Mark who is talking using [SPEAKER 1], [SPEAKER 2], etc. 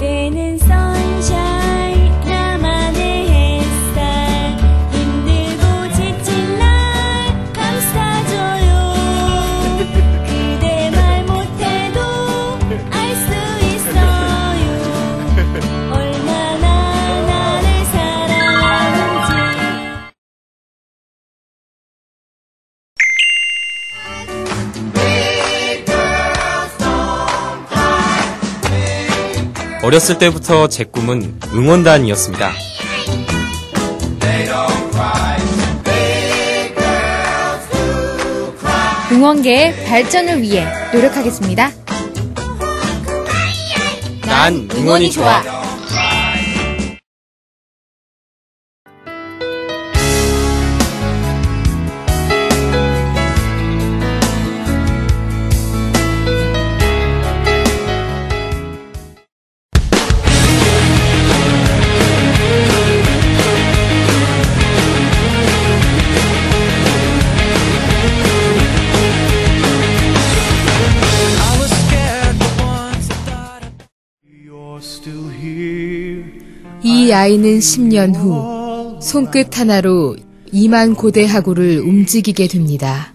[SPEAKER 1] Then inside. 어렸을 때부터 제 꿈은 응원단이었습니다.
[SPEAKER 2] 응원계의 발전을 위해 노력하겠습니다.
[SPEAKER 1] 난 응원이 좋아.
[SPEAKER 3] 이 아이는 10년 후 손끝 하나로 2만 고대 하구를 움직이게 됩니다.